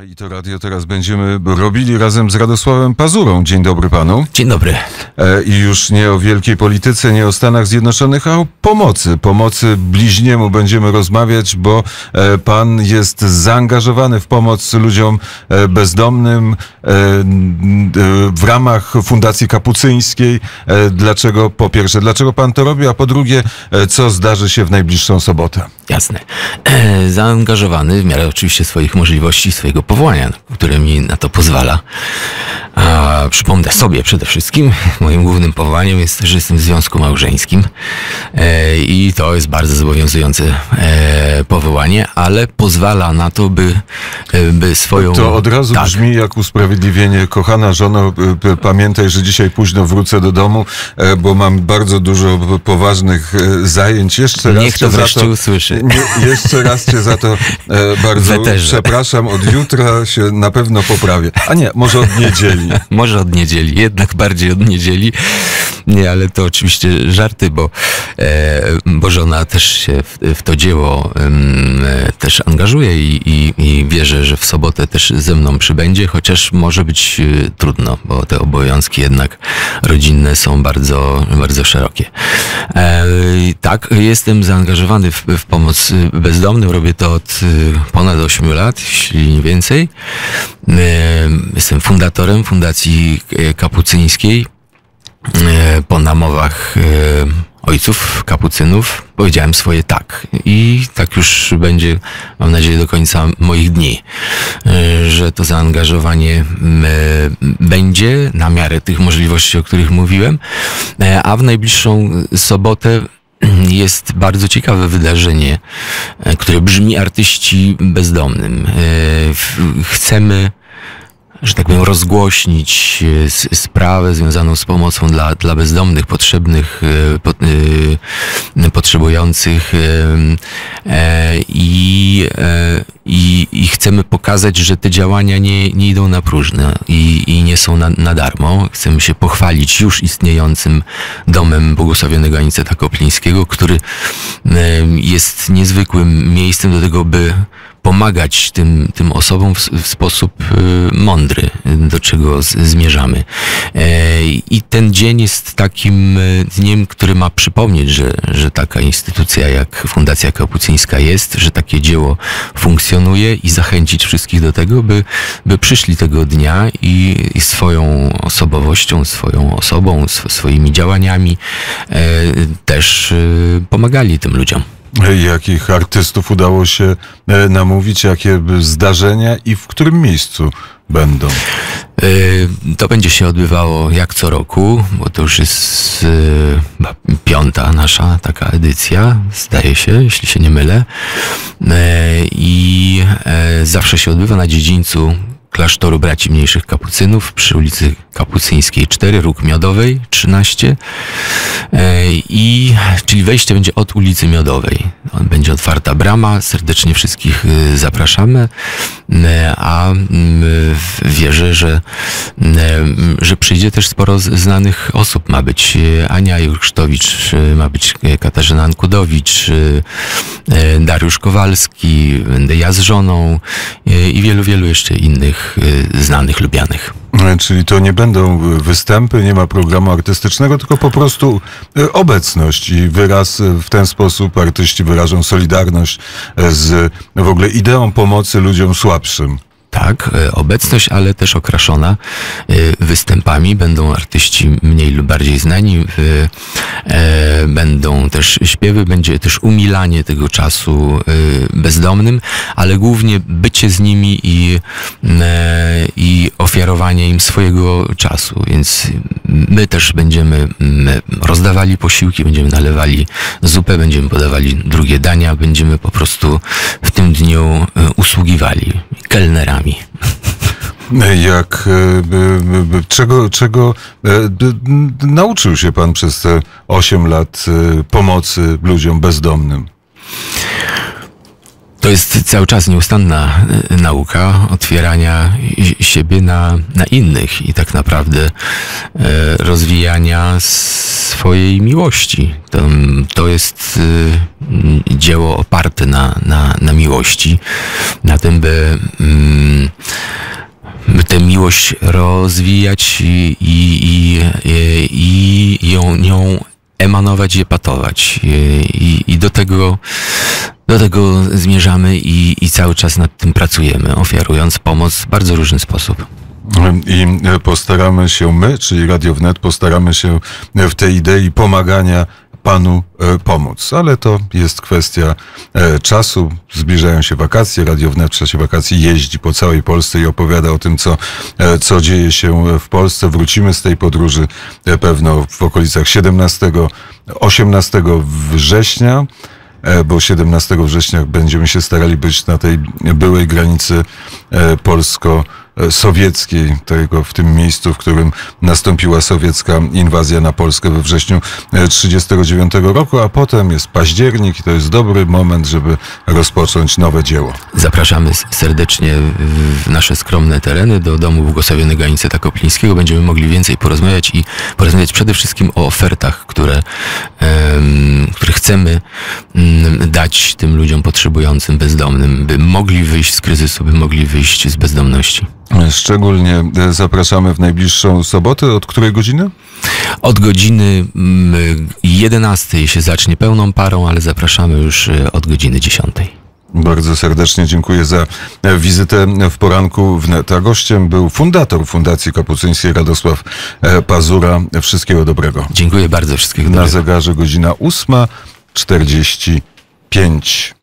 I to radio teraz będziemy robili razem z Radosławem Pazurą. Dzień dobry panu. Dzień dobry. E, I już nie o wielkiej polityce, nie o Stanach Zjednoczonych, a o pomocy. Pomocy bliźniemu będziemy rozmawiać, bo e, pan jest zaangażowany w pomoc ludziom e, bezdomnym w ramach Fundacji Kapucyńskiej. Dlaczego, po pierwsze, dlaczego pan to robi, a po drugie, co zdarzy się w najbliższą sobotę? Jasne. E, Zaangażowany w miarę oczywiście swoich możliwości, swojego powołania, które mi na to pozwala. A przypomnę sobie przede wszystkim, moim głównym powołaniem jest, że jestem w związku małżeńskim e, i to jest bardzo zobowiązujące e, powołanie, ale pozwala na to, by, e, by swoją... To od razu tak, brzmi jak usprawiedliwienie. Kochana żono, p- pamiętaj, że dzisiaj późno wrócę do domu, e, bo mam bardzo dużo poważnych e, zajęć. Jeszcze raz Niech to wreszcie to, usłyszy. Nie, jeszcze raz cię za to e, bardzo przepraszam. Od jutra się na pewno poprawię. A nie, może od niedzieli. Może od niedzieli, jednak bardziej od niedzieli. Nie, ale to oczywiście żarty, bo, e, bo żona też się w, w to dzieło e, też angażuje i, i, i wierzę, że w sobotę też ze mną przybędzie, chociaż może być e, trudno, bo te obowiązki jednak rodzinne są bardzo, bardzo szerokie. Tak, jestem zaangażowany w, w pomoc bezdomnym, robię to od ponad 8 lat, jeśli nie więcej. Jestem fundatorem Fundacji Kapucyńskiej. E, Po namowach e, ojców kapucynów powiedziałem swoje tak. I tak już będzie, mam nadzieję, do końca moich dni, e, że to zaangażowanie będzie na miarę tych możliwości, o których mówiłem. A w najbliższą sobotę jest bardzo ciekawe wydarzenie, które brzmi artyści bezdomnym. Chcemy że tak powiem, rozgłośnić e, sprawę związaną z pomocą dla, dla bezdomnych, potrzebnych, e, e, potrzebujących i, i, i chcemy pokazać, że te działania nie, nie idą na próżno i, i nie są na, na darmo. Chcemy się pochwalić już istniejącym domem błogosławionego Aniceta Koplińskiego, który jest niezwykłym miejscem do tego, by pomagać tym, tym osobom w, w sposób y, mądry, do czego z, zmierzamy. E, I ten dzień jest takim y, dniem, który ma przypomnieć, że, że taka instytucja jak Fundacja Kapucyńska jest, że takie dzieło funkcjonuje i zachęcić wszystkich do tego, by, by przyszli tego dnia i, i swoją osobowością, swoją osobą, sw- swoimi działaniami e, też y, pomagali tym ludziom. Jakich artystów udało się e, namówić, jakie zdarzenia i w którym miejscu będą? Y, To będzie się odbywało jak co roku, bo to już jest chyba piąta nasza taka edycja, zdaje się, jeśli się nie mylę. I e, zawsze się odbywa na dziedzińcu klasztoru braci mniejszych kapucynów przy ulicy Kapucyńskiej 4, Róg Miodowej 13. E, I, czyli wejście będzie od ulicy Miodowej. Będzie otwarta brama, serdecznie wszystkich y, zapraszamy, E, a mm, wierzę, że, mm, że przyjdzie też sporo znanych osób. Ma być e, Ania Jurksztowicz, e, ma być e, Katarzyna Ankudowicz, e, e, Dariusz Kowalski, będę ja z żoną e, i wielu, wielu jeszcze innych e, znanych, lubianych. E, Czyli to nie będą e, występy, nie ma programu artystycznego, tylko po prostu e, obecność i wyraz e, w ten sposób artyści wyrażą solidarność e, z w ogóle ideą pomocy ludziom słabszym. Tak, e, obecność, ale też okraszona e, występami. Będą artyści mniej lub bardziej znani, e, będą też śpiewy, będzie też umilanie tego czasu bezdomnym, ale głównie bycie z nimi i, i ofiarowanie im swojego czasu. Więc my też będziemy rozdawali posiłki, będziemy nalewali zupę, będziemy podawali drugie dania, będziemy po prostu w tym dniu usługiwali kelnerami. Jak, e, czego, czego e, nauczył się pan przez te 8 lat e, pomocy ludziom bezdomnym? To jest cały czas nieustanna e, nauka otwierania i- siebie na, na innych i tak naprawdę e, rozwijania swojej miłości. To, to jest m, dzieło oparte na, na, na miłości, na tym, by mm, miłość rozwijać i, i, i, i ją, nią emanować i epatować. I, i do tego do tego zmierzamy i, i cały czas nad tym pracujemy, ofiarując pomoc w bardzo różny sposób. I postaramy się, my, czyli Radio Wnet, postaramy się w tej idei pomagania panu e, pomóc. Ale to jest kwestia e, czasu. Zbliżają się wakacje. Radio Wnet w czasie wakacji jeździ po całej Polsce i opowiada o tym, co, e, co dzieje się w Polsce. Wrócimy z tej podróży pewno w okolicach 17, 18 września bo 17 września będziemy się starali być na tej byłej granicy polsko sowieckiej, tego w tym miejscu, w którym nastąpiła sowiecka inwazja na Polskę we wrześniu 1939 roku, a potem jest październik i to jest dobry moment, żeby rozpocząć nowe dzieło. Zapraszamy serdecznie w nasze skromne tereny do domu błogosławionego Aniceta Koplińskiego. Będziemy mogli więcej porozmawiać i porozmawiać przede wszystkim o ofertach, które, um, które chcemy um, dać tym ludziom potrzebującym, bezdomnym, by mogli wyjść z kryzysu, by mogli wyjść z bezdomności. Szczególnie e, zapraszamy w najbliższą sobotę. Od której godziny? Od godziny 11 mm, się zacznie pełną parą, ale zapraszamy już e, od godziny 10. Bardzo serdecznie dziękuję za e, wizytę w poranku wnet. A gościem był fundator Fundacji Kapucyńskiej Radosław Pazura. Wszystkiego dobrego. Dziękuję bardzo, wszystkiego dobrego. Na zegarze godzina 8.45.